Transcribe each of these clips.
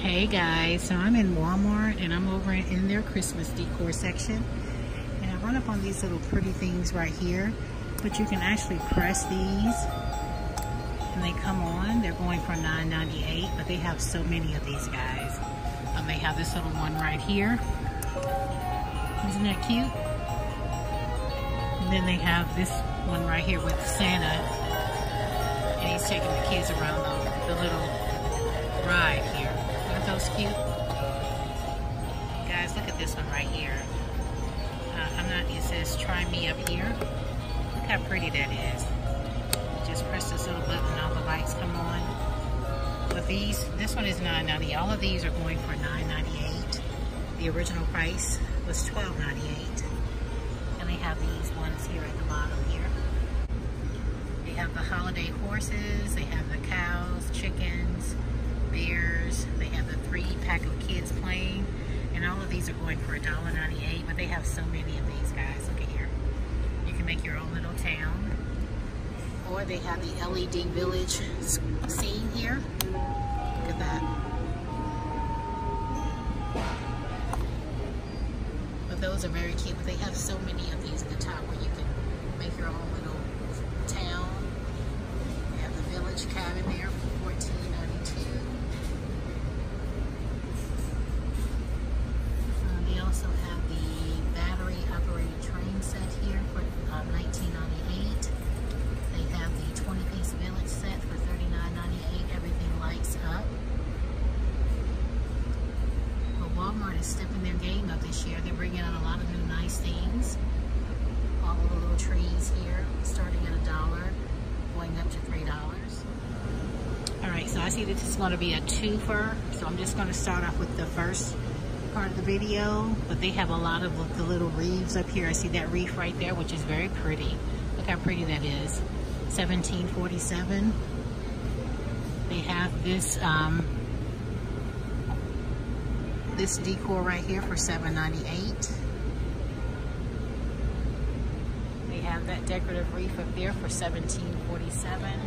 Hey guys, so I'm in Walmart and I'm over in their Christmas decor section. And I run up on these little pretty things right here. But you can actually press these and they come on. They're going for $9.98, but they have so many of these guys. Um, they have this little one right here. Isn't that cute? And then they have this one right here with Santa. And he's taking the kids around the, the little ride Aren't cute? Guys, look at this one right here. Uh, I'm not, it says try me up here. Look how pretty that is. just press this little button and all the lights come on. But these, this one is $9.90. All of these are going for $9.98. The original price was $12.98. And they have these ones here at the bottom here. They have the holiday horses, they have the cows, chickens, bears. They have the three pack of kids playing. And all of these are going for $1.98, but they have so many of these guys. Look at here. You can make your own little town. Or they have the LED village scene here. Look at that. But those are very cute. But they have so many of these year. They're bringing out a lot of new nice things. All of the little trees here, starting at a dollar, going up to three dollars. All right, so I see this is going to be a twofer. So I'm just going to start off with the first part of the video. But they have a lot of the little reefs up here. I see that reef right there, which is very pretty. Look how pretty that is. 1747. They have this um, this decor right here for $7.98. They have that decorative reef up there for $17.47.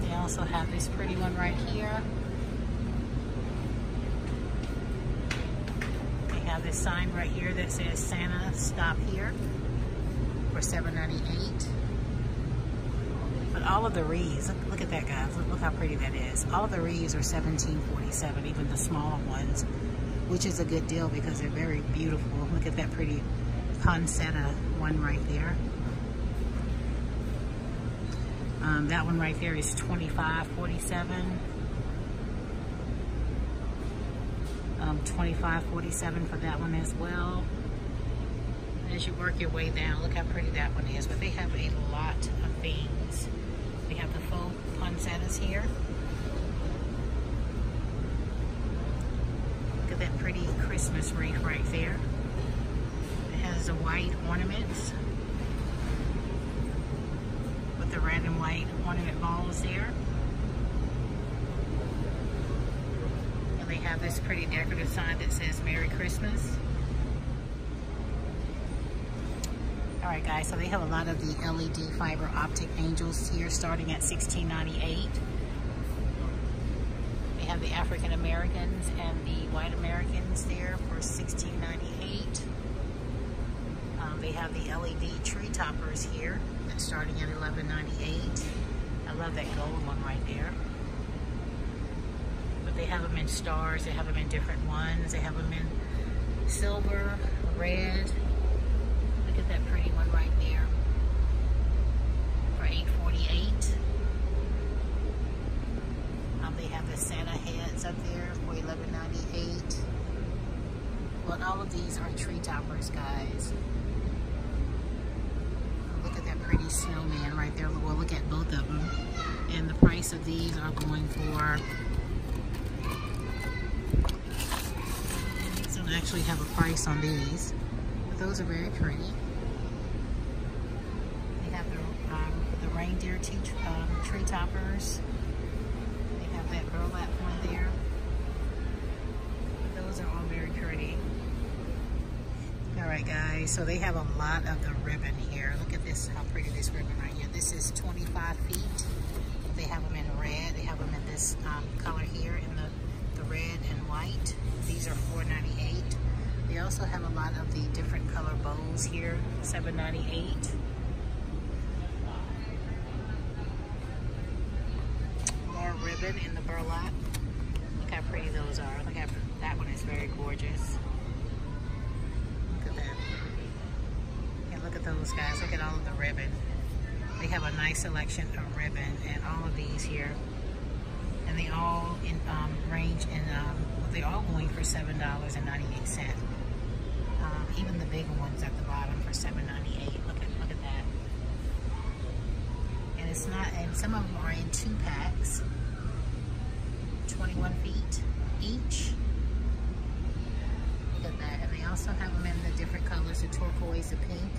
They also have this pretty one right here. They have this sign right here that says Santa Stop Here for $7.98. But all of the wreaths, look, look at that guys, look, look, how pretty that is. All of the wreaths are $17.47, even the smaller ones, which is a good deal because they're very beautiful. Look at that pretty poinsettia one right there. Um, that one right there is $25.47. Um, $25.47 for that one as well. As you work your way down, look how pretty that one is. But they have a lot of things. We have the full poinsettias here. Look at that pretty Christmas wreath right there. It has the white ornaments with the red and white ornament balls there. And they have this pretty decorative sign that says Merry Christmas. All right, guys, so they have a lot of the LED fiber optic angels here starting at $16.98. They have the African Americans and the white Americans there for $16.98. Um, they have the LED tree toppers here that's starting at $11.98. I love that gold one right there. But they have them in stars, they have them in different ones. They have them in silver, red, Look at that pretty one right there for $8.48. Um, they have the Santa heads up there for $11.98. But all of these are tree toppers, guys. Look at that pretty snowman right there. Well, look at both of them. And the price of these are going for... Actually have a price on these. But those are very pretty. They have the, um, the reindeer tea, um, tree toppers. They have that burlap one there. Those are all very pretty. Alright guys, so they have a lot of the ribbon here. Look at this, how pretty this ribbon right here. This is 25 feet. They have them in red. They have them in this um, color here in the the red and white. These are $4.98. They also have a lot of the different color bows here, $7.98. More ribbon in the burlap. Look how pretty those are. Look how that one is very Look at that. And look at those guys. Look at all of the ribbon. They have a nice selection of ribbon and all of these here. And they all in um, range in, um, they're all going for $7.98. Um, even the bigger ones at the bottom for $7.98. Look at, look at that. And it's not, and some of them are in two packs. 21 feet each. That. And they also have them in the different colors, the turquoise, the pink.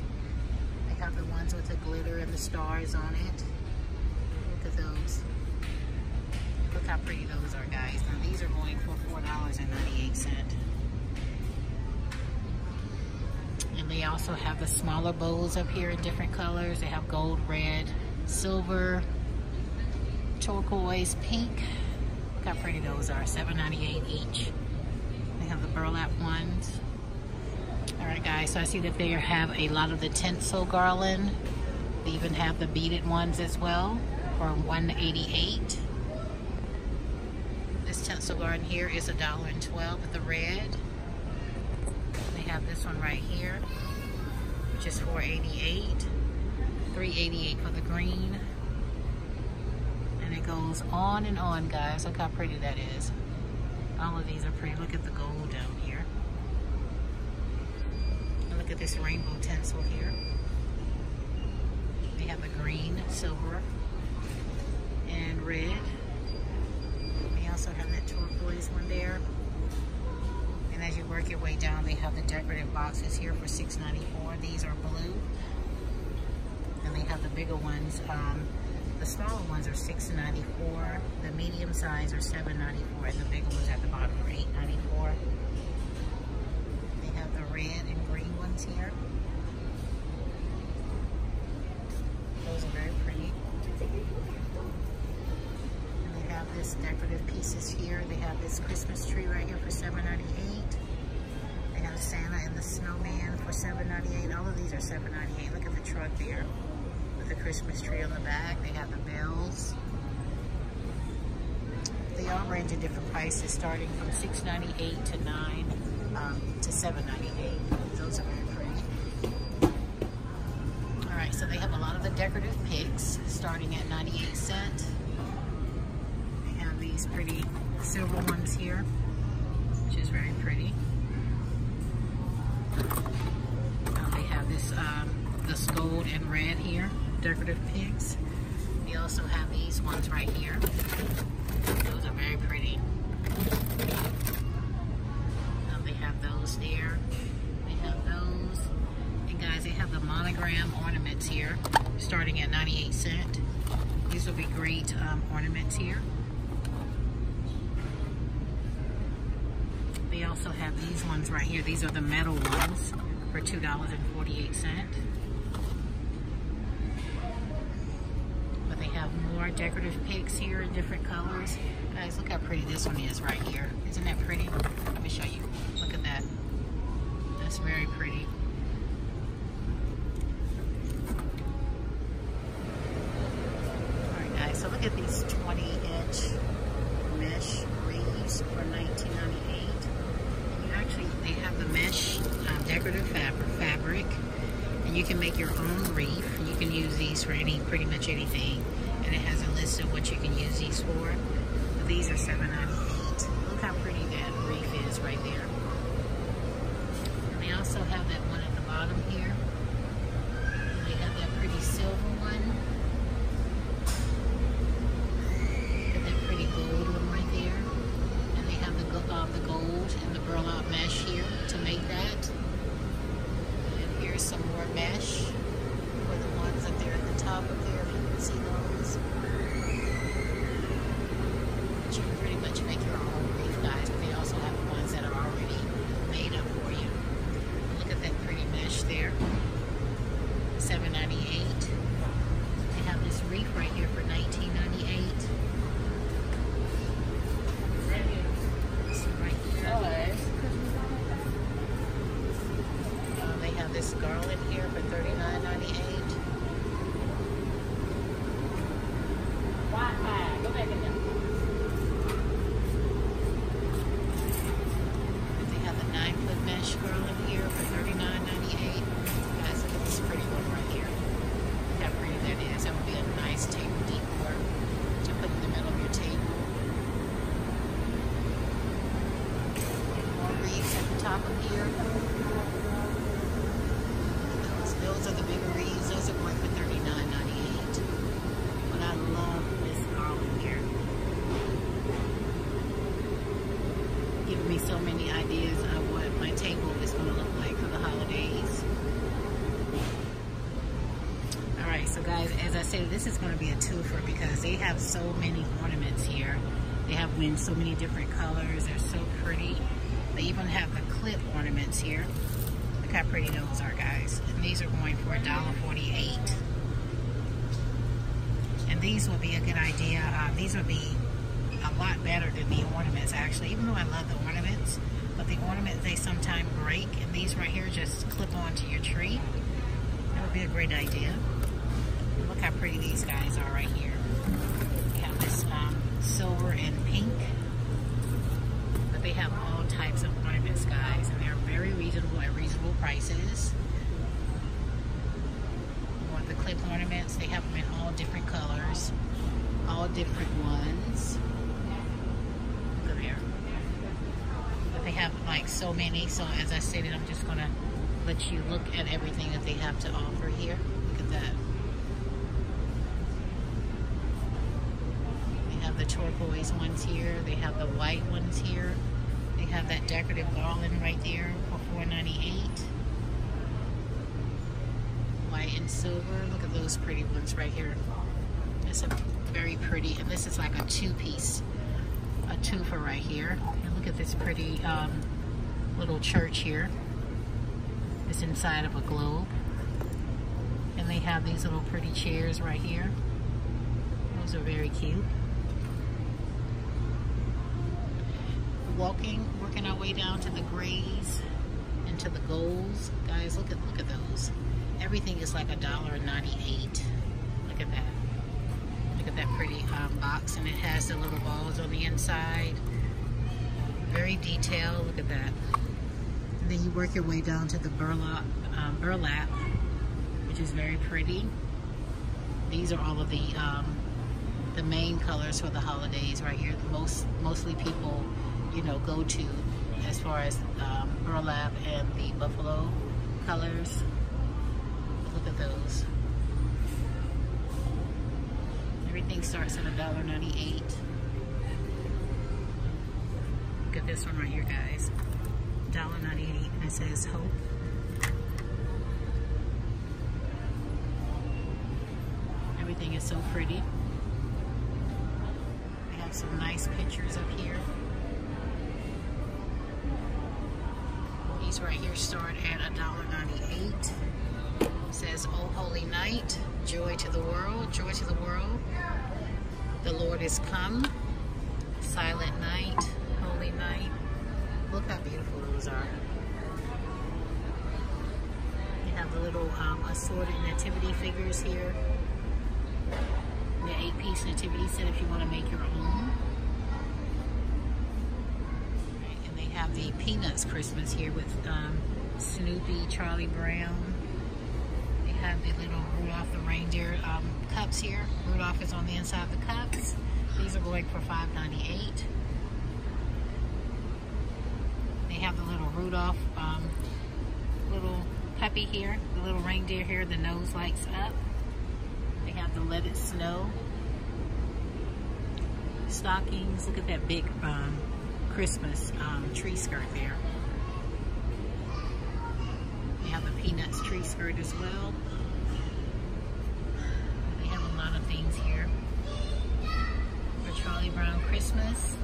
They have the ones with the glitter and the stars on it. Look at those. Look how pretty those are, guys. Now these are going for $4.98. And they also have the smaller bowls up here in different colors. They have gold, red, silver, turquoise, pink. Look how pretty those are, $7.98 each. They have the burlap ones. All right, guys, so I see that they have a lot of the tinsel garland. They even have the beaded ones as well for 188 This tinsel garland here is a dollar and twelve with the red. They have this one right here, which is 488 388 for the green. And it goes on and on, guys. Look how pretty that is. All of these are pretty. Look at the gold down here. And look at this rainbow tinsel here. They have the green, silver, and red. They also have that turquoise one there. And as you work your way down, they have the decorative boxes here for $6.94. These are blue. And they have the bigger ones. Um, the smaller ones are $6.94. The medium size are $7.94. And the bigger ones at the bottom are $8.94. They have the red and green ones here. Those are very pretty. And they have this decorative pieces here. They have this Christmas tree right here for $7.98. They have Santa and the snowman for $7.98. All of these are $7.98. Look at the truck there the Christmas tree on the back. They have the bells. They all range in different prices, starting from $6.98 to 9 um, to $7.98. Those are very pretty. All right, so they have a lot of the decorative picks, starting at 98 cent. They have these pretty silver ones here, which is very pretty. They have this, um, this gold and red here, decorative picks. We also have these ones right here. Those are very pretty. Um, they have those there. They have those. And guys, they have the monogram ornaments here, starting at 98 cent. These will be great um, ornaments here. They also have these ones right here. These are the metal ones for $2.48. But they have more decorative picks here in different colors. Guys, look how pretty this one is right here. Isn't that pretty? Let me show you. Look at that. That's very pretty. Alright guys, so look at these 20 inch mesh wreaths for 19.98. You actually, they have the mesh um, decorative fabric, fabric, and you can make your own wreath. You can use these for any, pretty much anything, and it has a list of what you can use these for. These are $7.98. garland here for $39.98. Wi-Fi, go back in there. This is going to be a twofer because they have so many ornaments here. They have in so many different colors. They're so pretty. They even have the clip ornaments here. Look how pretty those are, guys. And these are going for $1.48. And these will be a good idea. Uh, these will be a lot better than the ornaments, actually. Even though I love the ornaments, but the ornaments, they sometimes break. And these right here just clip onto your tree. That would be a great idea. Look how pretty these guys are right here. We have this um, silver and pink. But they have all types of ornaments, guys. And they're very reasonable at reasonable prices. Want the clip ornaments, they have them in all different colors. All different ones. At there. But they have like so many. So as I stated, I'm just going to let you look at everything that they have to offer here. Look at that. The turquoise ones here. They have the white ones here. They have that decorative garland right there for $4.98. White and silver. Look at those pretty ones right here. It's a very pretty, and this is like a two-piece, a twofer right here. And look at this pretty um, little church here. It's inside of a globe. And they have these little pretty chairs right here. Those are very cute. Walking, working our way down to the grays and to the golds. Guys, look at look at those. Everything is like a dollar ninety-eight. Look at that. Look at that pretty um, box, and it has the little balls on the inside. Very detailed. Look at that. And then you work your way down to the burlap, um, burlap, which is very pretty. These are all of the um, the main colors for the holidays right here. Most mostly people you know, go to as far as um, burlap and the buffalo colors. Look at those. Everything starts at $1.98. Look at this one right here, guys. $1.98 and it says Hope. Everything is so pretty. We have some nice pictures up here. These right here start at $1.98. says, Oh Holy Night, joy to the world, joy to the world. The Lord is come. Silent night, holy night. Look how beautiful those are. You have the little um, assorted nativity figures here. The eight-piece nativity set if you want to make your own. have the Peanuts Christmas here with um, Snoopy, Charlie Brown. They have the little Rudolph the Reindeer um, cups here. Rudolph is on the inside of the cups. These are going for $5.98. They have the little Rudolph um, little puppy here, the little reindeer here, the nose lights up. They have the Let It Snow stockings. Look at that big um, Christmas um, tree skirt there. They have the Peanuts tree skirt as well. They have a lot of things here. For Charlie Brown Christmas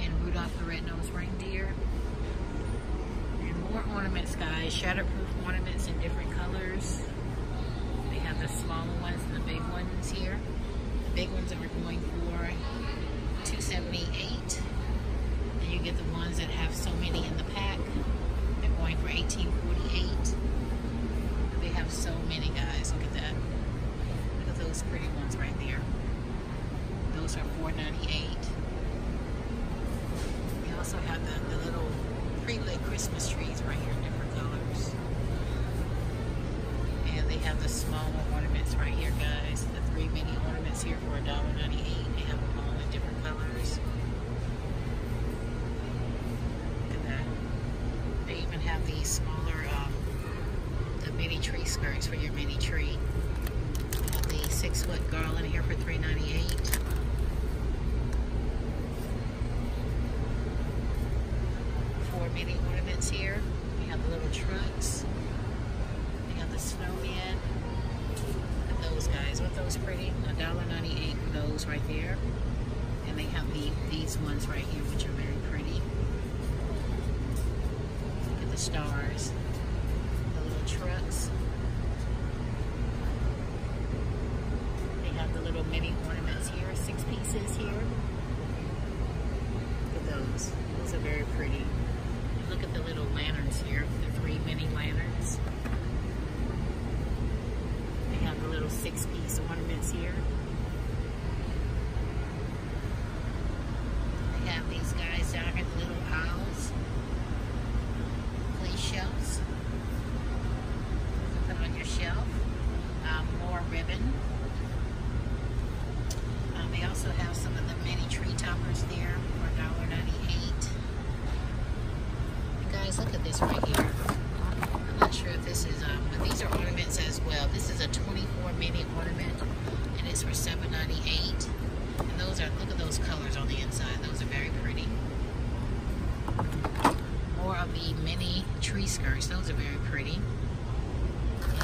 and Rudolph the Red-Nosed Reindeer. And more ornaments, guys. Shatterproof ornaments in different colors. They have the smaller ones and the big ones here. The big ones are going for 278 you get the ones that have so many in the pack. They're going for 18.48. They have so many guys. Look at that. Look at those pretty ones right there. Those are 4.98. We also have the, the little pre-lit Christmas trees right here in different colors. And they have the smaller ornaments right here, guys. The three mini ornaments here for $1.98. They have them all in different colors. have these smaller, um, the mini tree skirts for your mini tree. We have the six foot garland here for $3.98. mini ornaments here. We have the little trucks. We have the snowman. Look those guys. Aren't those pretty? $1.98 for those right there. And they have the, these ones right here, which are very pretty. Look at the stars. The little trucks. They have the little mini ornaments here, six pieces here. Look at those. Those are very pretty. Look at the little lanterns here, the three mini lanterns. They have the little six piece ornaments here. They have these guys down here, the little owls. Please shelves. Put on your shelf. Um, more ribbon. Um, they also have some of the mini tree toppers there for $1.98. And guys, look at this right here. I'm not sure if this is, um, but these are ornaments as well. This is a 24 mini ornament, and it's for $7.98. And those are, look at those colors on the inside. Those are very pretty. More of the mini tree skirts. Those are very pretty.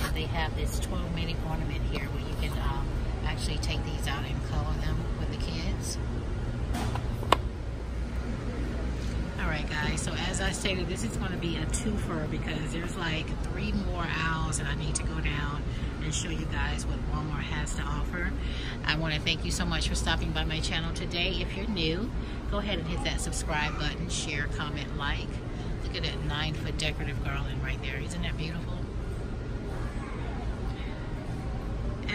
And they have this 12-minute ornament here where you can um, actually take these out and color them with the kids. Alright guys, so as I stated, this is going to be a twofer because there's like three more owls that I need to go down and show you guys what Walmart has to offer. I want to thank you so much for stopping by my channel today. If you're new, go ahead and hit that subscribe button, share, comment, like. At that nine foot decorative garland right there. Isn't that beautiful?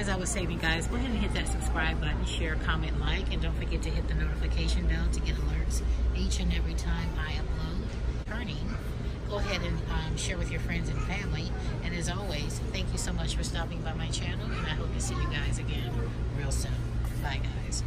as I was saying, guys, go ahead and hit that subscribe button, share, comment, like, and don't forget to hit the notification bell to get alerts each and every time I upload. Turning, go ahead and um, share with your friends and family. And as always, thank you so much for stopping by my channel, and I hope to see you guys again real soon. Bye, guys.